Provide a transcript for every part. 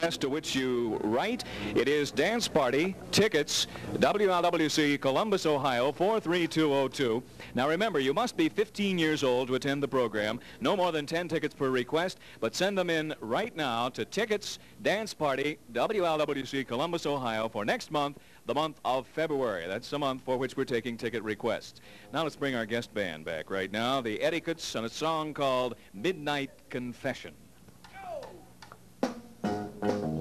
to which you write. It is Dance Party Tickets, WLWC, Columbus, Ohio, 43202. Now remember, you must be 15 years old to attend the program. No more than 10 tickets per request, but send them in right now to Tickets, Dance Party, WLWC, Columbus, Ohio, for next month, the month of February. That's the month for which we're taking ticket requests. Now let's bring our guest band back right now, the Edicates, and a song called Midnight Confession thank you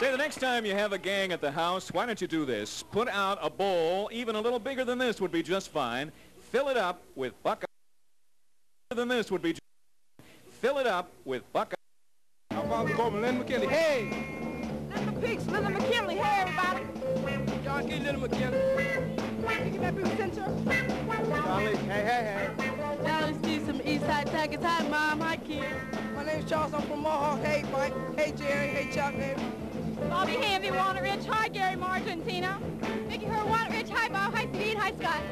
Say, the next time you have a gang at the house, why don't you do this? Put out a bowl, even a little bigger than this would be just fine. Fill it up with Buckeye. than this would be just Fill it up with Buckeye. How about Coleman, Linda McKinley? Hey! Linda Peaks, Linda McKinley. Hey, everybody. John Key, Linda McKinley. Picking up in Center. Charlie, hey, hey, hey. Charlie Steve from Eastside Tigers. Hi, Mom. Hi, kid. My name's Charles. I'm from Mohawk. Hey, Mike. Hey, Jerry. Hey, Chuck. Hey. Bobby Hamby, Walnut Ridge. Hi, Gary Argentina. Mickey Hur, Walnut Ridge. Hi, Bob. Hi, Steve. Hi, Scott.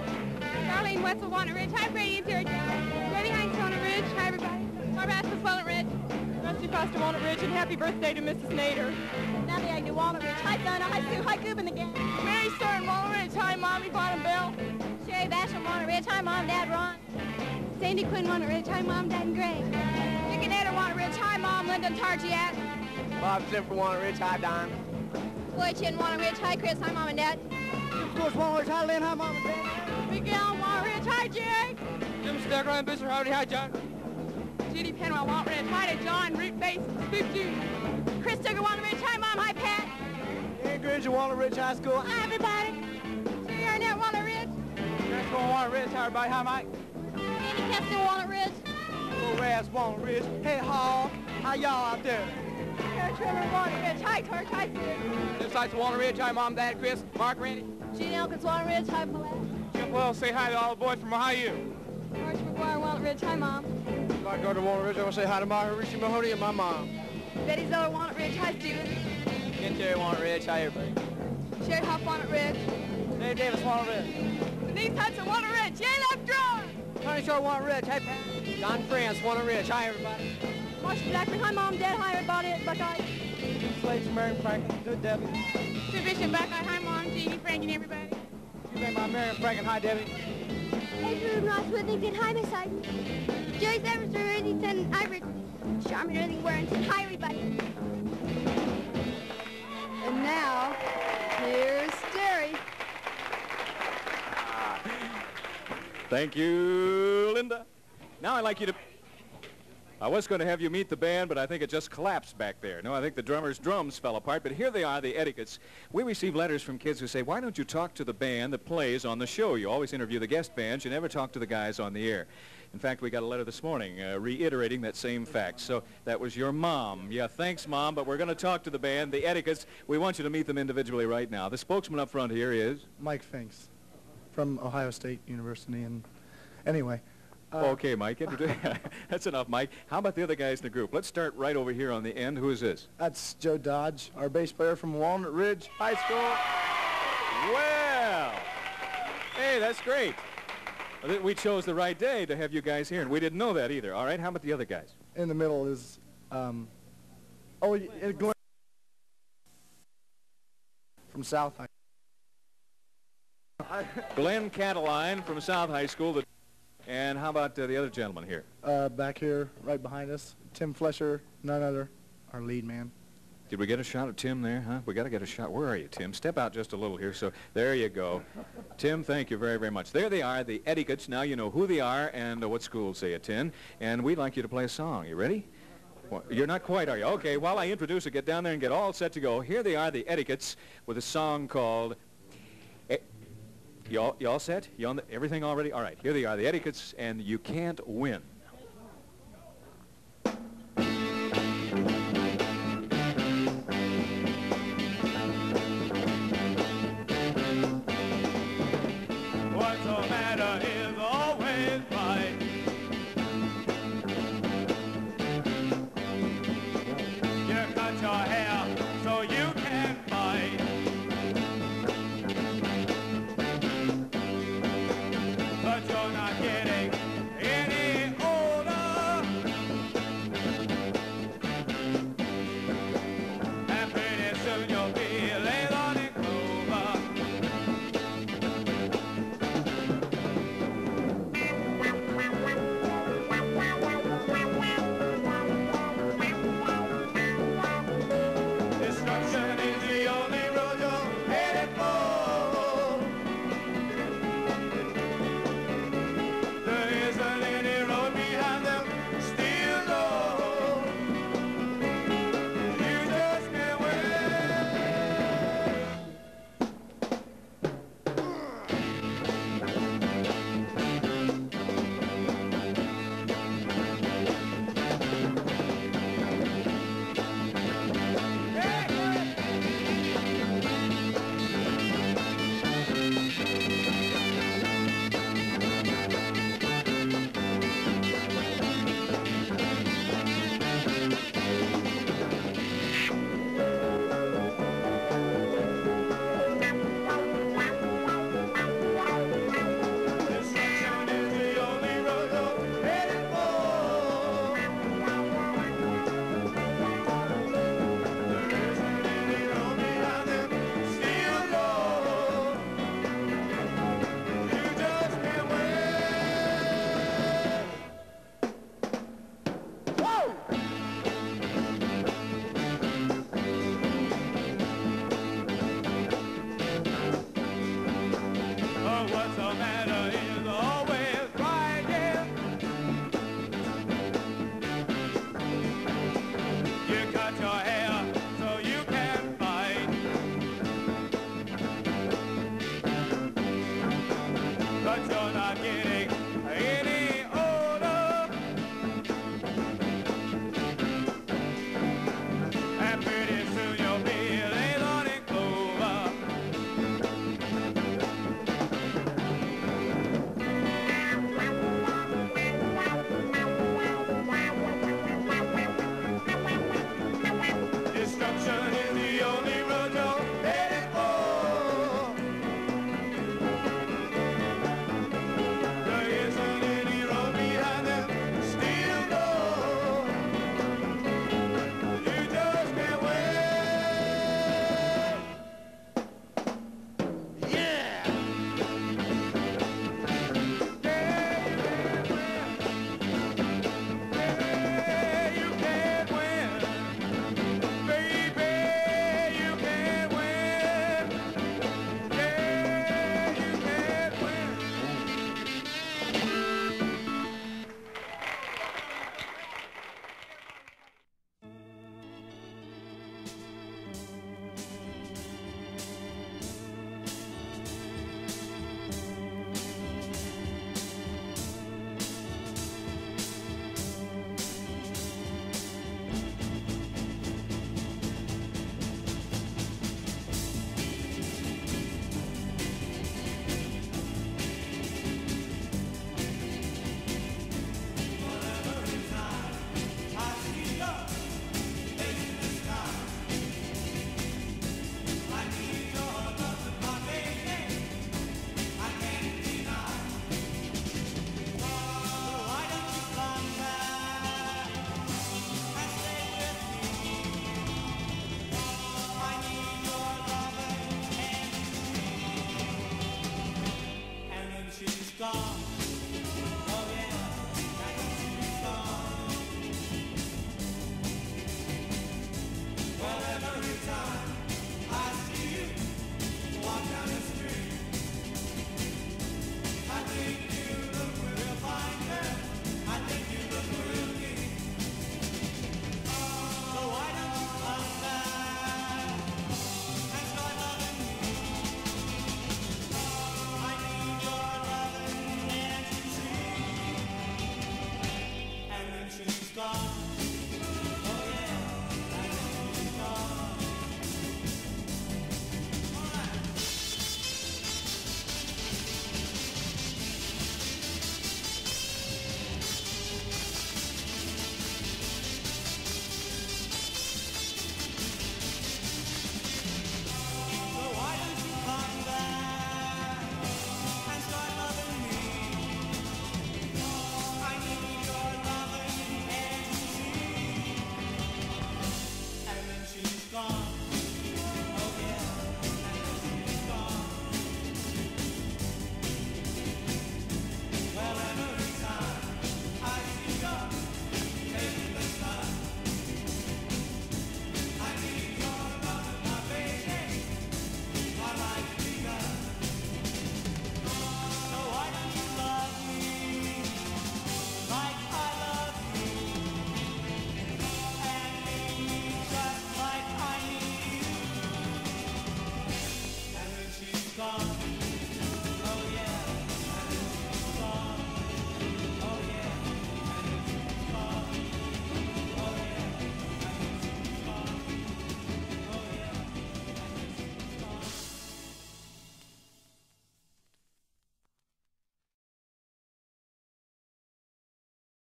Darlene Wetzel, Walnut Ridge. Hi, Brady. Here. Brady Hines, Walnut Ridge. Hi, everybody. Barbassas, Walnut Ridge. Rusty Foster, Walnut Ridge. And happy birthday to Mrs. Nader. Natalie Agnew, Walnut Ridge. Hi, Donna. Hi, Sue. Hi, Goobin again. Mary Stern, Walnut Ridge. Hi, Mommy, Bonham Bell. Sherry Basham, Walnut Ridge. Hi, Mom, Dad, Ron. Sandy Quinn, Walnut Ridge. Hi, Mom, Dad, and Greg. Nick Nader, Walnut Ridge. Hi, Mom, Linda Targiak. Bob Sim from Walnut Ridge. Hi, Don. Floyd Chin, Walnut Ridge. Hi, Chris. Hi, Mom and Dad. Jim Schwartz, Walnut Ridge. Hi, Lynn. Hi, Mom and Dad. Miguel, Walnut Ridge. Hi, Jay. Jim Stecker, Ryan Bisser. Howdy. Hi, John. Judy Penwell, Walnut Ridge. Hi to John, Root Base, Spook Jr. Chris Tugger, Walnut Ridge. Hi, Mom. Hi, Pat. Ian Granger, Walnut Ridge High School. Hi, everybody. Jerry Arnett, Walnut Ridge. Next one, Walnut Ridge. Hi, everybody. Hi, Mike. Andy Keston, Walnut Ridge. Little Raz, Walnut Ridge. Hey, Hall. How y'all out there? Trimmer, Walnut Ridge. Hi, Kurt. Hi, Sid. This side's Walnut Ridge. Hi, Mom, Dad, Chris, Mark, Randy. Gene Elkins, Walnut Ridge. Hi, Paulette. Jim Wells, say hi to all the boys from Ohio. George McGuire, Walnut Ridge. Hi, Mom. If I go to Walnut Ridge, I want to say hi to Maharishi Mahoney and my mom. Betty Zeller, Walnut Ridge. Hi, students. Ken Terry, Walnut Ridge. Hi, everybody. Sherry Hoff, Walnut Ridge. Dave Davis, Walnut Ridge. Denise Hudson, Walnut Ridge. Yay, left drawer. Tony Short, Walnut Ridge. Hey, Pat. Don France, Walnut Ridge. Hi, everybody. Marcia Blackman. Hi, Mom, Dad. Hi, everybody at Buckeye. Slates, Marion Franklin. Good, Debbie. Sue Bishop, Buckeye. Hi, Mom, Jeannie, Frank, and everybody. You think my Marion Franklin. Hi, Debbie. Edward Ross Withington, hi Miss Hayden. Joyce Everson Worthington, Ivor Charmin Worthington Warrington, hi everybody. And now, here's Terry. Thank you, Linda. Now I'd like you to... I was going to have you meet the band, but I think it just collapsed back there. No, I think the drummer's drums fell apart, but here they are, the Edicates. We receive letters from kids who say, why don't you talk to the band that plays on the show? You always interview the guest bands. You never talk to the guys on the air. In fact, we got a letter this morning uh, reiterating that same fact. So that was your mom. Yeah, thanks, Mom, but we're going to talk to the band, the Edicates. We want you to meet them individually right now. The spokesman up front here is... Mike Finks from Ohio State University. And anyway, uh, Okay, Mike. That's enough, Mike. How about the other guys in the group? Let's start right over here on the end. Who is this? that's Joe Dodge, our bass player from Walnut Ridge High School. Well, hey, that's great. We chose the right day to have you guys here, and we didn't know that either. All right, how about the other guys? In the middle is, um, oh, uh, Glen from South High. Glen Cataline from South High School. And how about uh, the other gentleman here? Uh, back here, right behind us, Tim Fleischer, none other, our lead man. Did we get a shot of Tim there, huh? We got to get a shot. Where are you, Tim? Step out just a little here. So there you go. Tim, thank you very, very much. There they are, the Edicates. Now you know who they are and uh, what schools they attend. And we'd like you to play a song. You ready? Well, you're not quite, are you? Okay, while I introduce it, get down there and get all set to go. Here they are, the Edicates, with a song called... You all, you all set? The, everything already? All right, here they are, the Edicates, and You Can't Win.